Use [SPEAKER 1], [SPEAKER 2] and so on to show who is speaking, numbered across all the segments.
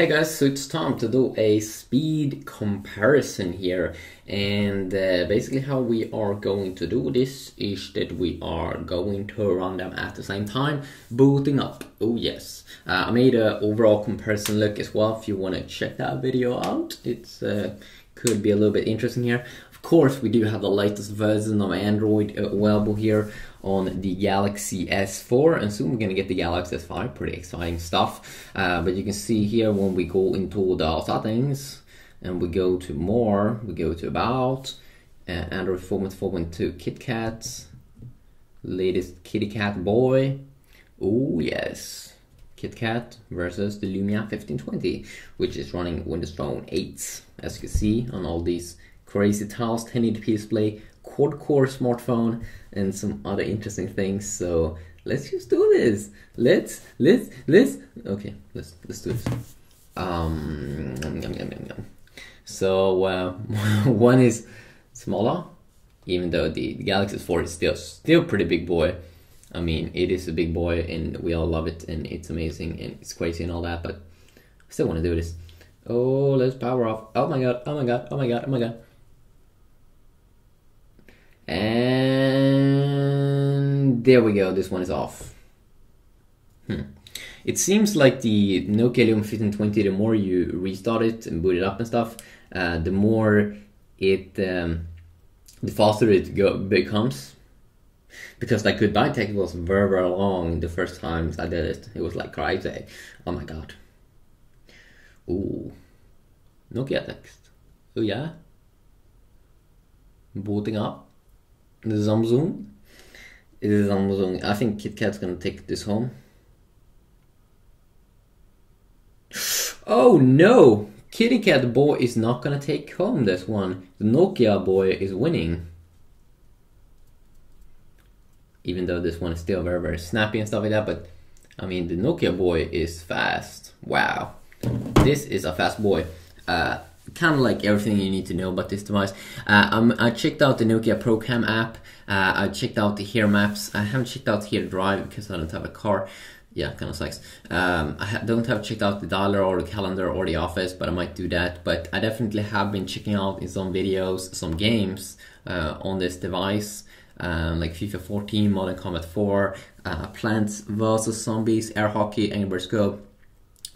[SPEAKER 1] Hey guys, so it's time to do a speed comparison here and uh, basically how we are going to do this is that we are going to run them at the same time, booting up, oh yes. Uh, I made an overall comparison look as well if you want to check that video out, it's uh, could be a little bit interesting here. Of course, we do have the latest version of Android available here on the Galaxy S4 and soon we're gonna get the Galaxy S5, pretty exciting stuff. Uh, but you can see here when we go into the settings and we go to more, we go to about, uh, Android 4.4.2 KitKat, latest Kitty Cat Boy. Oh yes, KitKat versus the Lumia 1520, which is running Windows Phone 8, as you can see on all these crazy tiles, 1080p display, quad-core smartphone, and some other interesting things. So let's just do this. Let's let's let's okay. Let's let's do this. Um, yum, yum, yum, so uh, one is smaller, even though the, the Galaxy 4 is still still pretty big boy. I mean, it is a big boy, and we all love it, and it's amazing, and it's crazy and all that. But I still want to do this. Oh, let's power off. Oh my god! Oh my god! Oh my god! Oh my god! And there we go, this one is off. Hmm. It seems like the Nokia Lumia 1520, the more you restart it and boot it up and stuff, uh, the more it, um, the faster it go becomes. Because like goodbye text was very very long the first times I did it. It was like crazy. Oh my god. Ooh. Nokia text. Oh yeah. Booting up the Samsung. Is Samsung. I think KitKat's gonna take this home. Oh no! Kitty Cat boy is not gonna take home this one. The Nokia boy is winning. Even though this one is still very, very snappy and stuff like that, but I mean, the Nokia boy is fast. Wow. This is a fast boy. Uh, kind of like everything you need to know about this device. Uh, um, I checked out the Nokia ProCam app. Uh, I checked out the Here Maps. I haven't checked out Here Drive because I don't have a car. Yeah, kind of sucks. Um, I don't have checked out the dialer or the calendar or the office, but I might do that. But I definitely have been checking out in some videos, some games uh, on this device. Um, like FIFA 14, Modern Combat 4, uh, Plants vs Zombies, Air Hockey, Angry Birds Go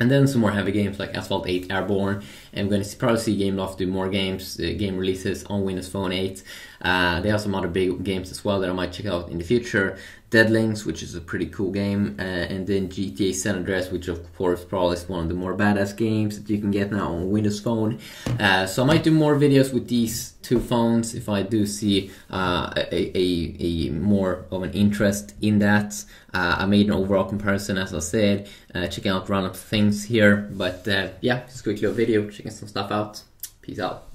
[SPEAKER 1] and then some more heavy games like Asphalt 8 Airborne. And we're going to probably see Gameloft do more games, uh, game releases on Windows Phone 8. Uh, they have some other big games as well that I might check out in the future. Deadlings, which is a pretty cool game, uh, and then GTA San Andreas, which of course probably is one of the more badass games that you can get now on Windows Phone. Uh, so I might do more videos with these two phones if I do see uh, a, a, a, more of an interest in that. Uh, I made an overall comparison, as I said, uh, checking out random things here, but uh, yeah, just quickly a video, checking some stuff out. Peace out.